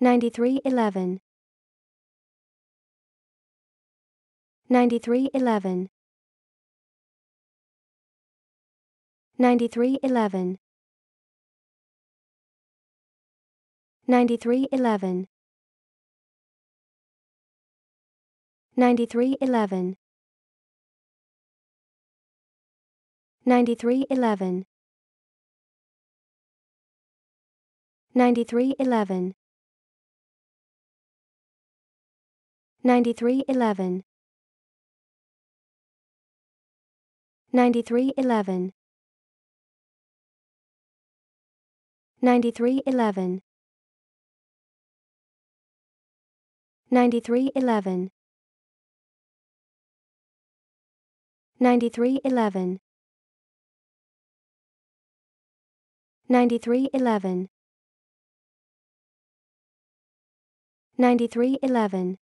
9311 9311 9311 9311 9311 9311 9311 9311 9311 9311 9311 9311 9311 9311